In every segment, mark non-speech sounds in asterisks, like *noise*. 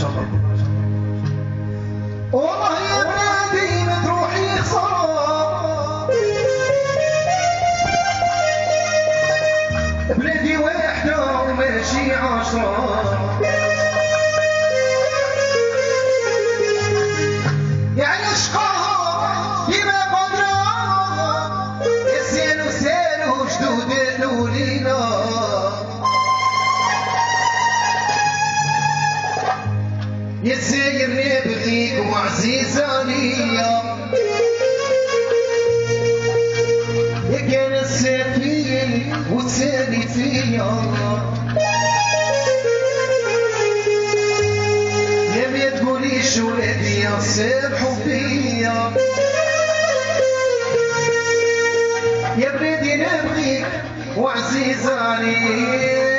شاء الله. والله يا بلادي ما تروحي خسارة بلادي واحدة وماشي عشرة وعزيز عليا يا كان السفين وتسالي فيا يا ما تقوليش ولادي سامحوا فيا يا بلادي نبغيك وعزيز عليا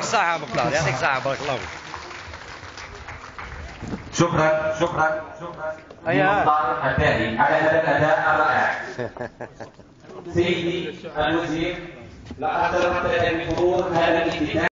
يعطيك الصحة أبو كلاود يعطيك الصحة بارك الله فيك شكرا شكرا شكرا أيا. طارق التالي على هذا الاداء الرائع سيدي الوزير لقد تركت بحضور هذا الافتتاح *laughs*